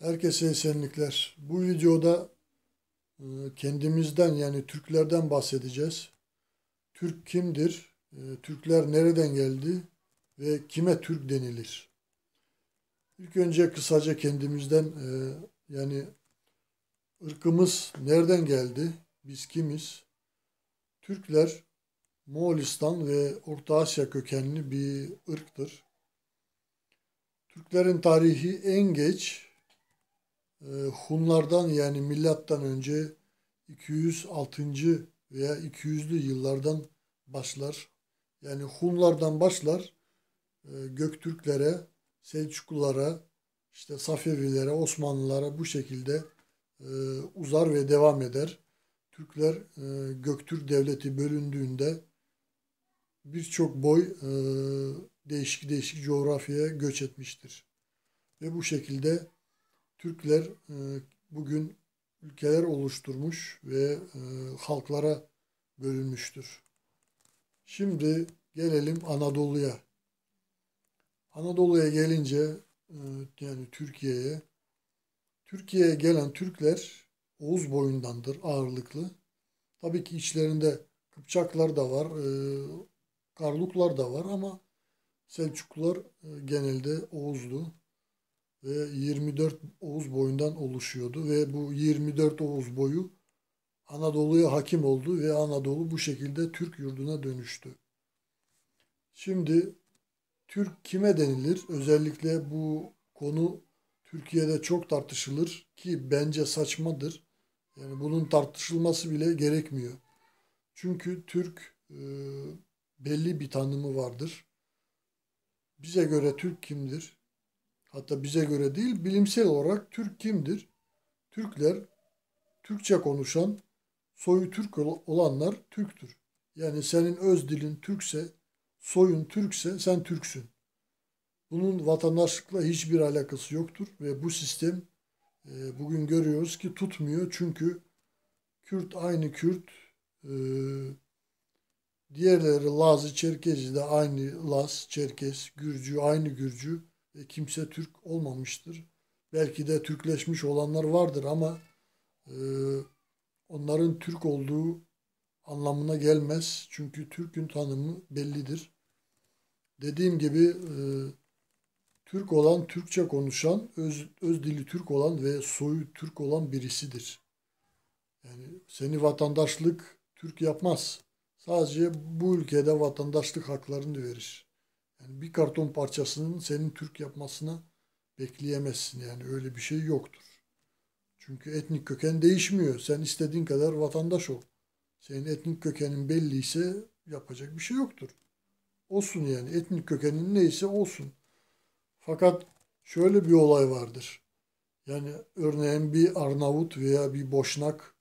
Herkese esenlikler. Bu videoda e, kendimizden yani Türklerden bahsedeceğiz. Türk kimdir? E, Türkler nereden geldi? Ve kime Türk denilir? İlk önce kısaca kendimizden e, yani ırkımız nereden geldi? Biz kimiz? Türkler Moğolistan ve Orta Asya kökenli bir ırktır. Türklerin tarihi en geç Hunlardan yani milattan önce 206. veya 200'lü yıllardan başlar. Yani Hunlardan başlar e, Göktürklere, Selçuklulara, işte Safevilere, Osmanlılara bu şekilde e, uzar ve devam eder. Türkler e, Göktürk devleti bölündüğünde birçok boy değişik değişik coğrafyaya göç etmiştir. Ve bu şekilde Türkler e, bugün ülkeler oluşturmuş ve e, halklara bölünmüştür. Şimdi gelelim Anadolu'ya. Anadolu'ya gelince e, yani Türkiye'ye Türkiye'ye gelen Türkler Oğuz boyundandır ağırlıklı. Tabii ki içlerinde Kıpçaklar da var, Karluklar da var ama Selçuklular genelde Oğuzlu ve 24 Oğuz boyundan oluşuyordu ve bu 24 Oğuz boyu Anadolu'ya hakim oldu ve Anadolu bu şekilde Türk yurduna dönüştü. Şimdi Türk kime denilir? Özellikle bu konu Türkiye'de çok tartışılır ki bence saçmadır. Yani bunun tartışılması bile gerekmiyor. Çünkü Türk e, belli bir tanımı vardır. Bize göre Türk kimdir? Hatta bize göre değil, bilimsel olarak Türk kimdir? Türkler, Türkçe konuşan, soyu Türk olanlar Türktür. Yani senin öz dilin Türkse, soyun Türkse sen Türksün. Bunun vatandaşlıkla hiçbir alakası yoktur ve bu sistem e, bugün görüyoruz ki tutmuyor. Çünkü Kürt aynı Kürt, e, diğerleri Lazı, Çerkezi de aynı Laz, Çerkez, Gürcü aynı Gürcü ve kimse Türk olmamıştır. Belki de Türkleşmiş olanlar vardır ama e, onların Türk olduğu anlamına gelmez. Çünkü Türk'ün tanımı bellidir. Dediğim gibi e, Türk olan, Türkçe konuşan, öz, öz dili Türk olan ve soyu Türk olan birisidir. Yani seni vatandaşlık Türk yapmaz. Sadece bu ülkede vatandaşlık haklarını verir. Yani bir karton parçasının senin Türk yapmasına bekleyemezsin. Yani öyle bir şey yoktur. Çünkü etnik köken değişmiyor. Sen istediğin kadar vatandaş ol. Senin etnik kökenin belliyse yapacak bir şey yoktur. Olsun yani. Etnik kökenin neyse olsun. Fakat şöyle bir olay vardır. Yani örneğin bir Arnavut veya bir Boşnak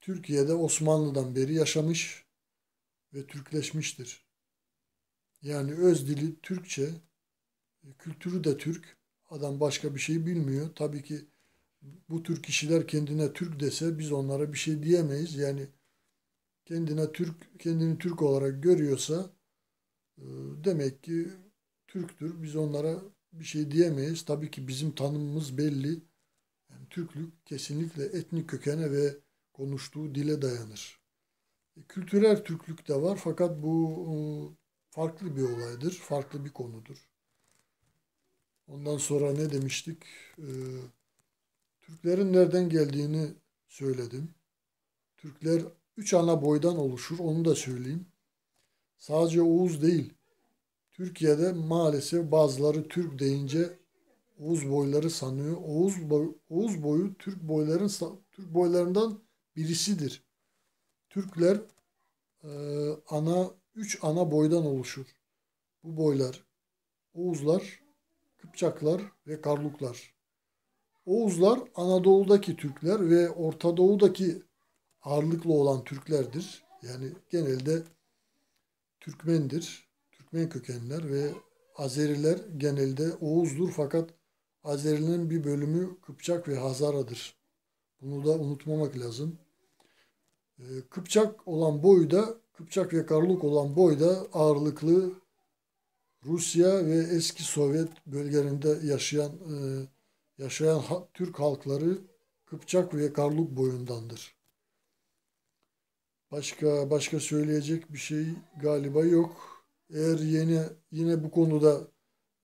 Türkiye'de Osmanlı'dan beri yaşamış ve Türkleşmiştir. Yani öz dili Türkçe, e, kültürü de Türk. Adam başka bir şey bilmiyor. Tabii ki bu tür kişiler kendine Türk dese biz onlara bir şey diyemeyiz. Yani kendine Türk, kendini Türk olarak görüyorsa e, demek ki Türktür. Biz onlara bir şey diyemeyiz. Tabii ki bizim tanımımız belli. Yani Türklük kesinlikle etnik kökene ve konuştuğu dile dayanır. E, kültürel Türklük de var fakat bu farklı bir olaydır, farklı bir konudur. Ondan sonra ne demiştik? Ee, Türklerin nereden geldiğini söyledim. Türkler üç ana boydan oluşur, onu da söyleyeyim. Sadece Oğuz değil. Türkiye'de maalesef bazıları Türk deyince Oğuz boyları sanıyor. Oğuz, boy, Oğuz boyu Türk boyların Türk boylarından birisidir. Türkler e, ana üç ana boydan oluşur. Bu boylar Oğuzlar, Kıpçaklar ve Karluklar. Oğuzlar Anadolu'daki Türkler ve Orta Doğu'daki ağırlıklı olan Türklerdir. Yani genelde Türkmendir. Türkmen kökenler ve Azeriler genelde Oğuz'dur fakat Azerilerin bir bölümü Kıpçak ve Hazara'dır. Bunu da unutmamak lazım. Ee, Kıpçak olan boyu da Kıpçak ve Karluk olan boyda ağırlıklı Rusya ve eski Sovyet bölgelerinde yaşayan e, yaşayan Türk halkları Kıpçak ve Karluk boyundandır. Başka başka söyleyecek bir şey galiba yok. Eğer yine yine bu konuda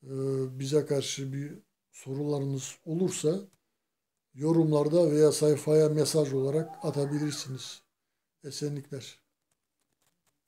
e, bize karşı bir sorularınız olursa yorumlarda veya sayfaya mesaj olarak atabilirsiniz. Esenlikler.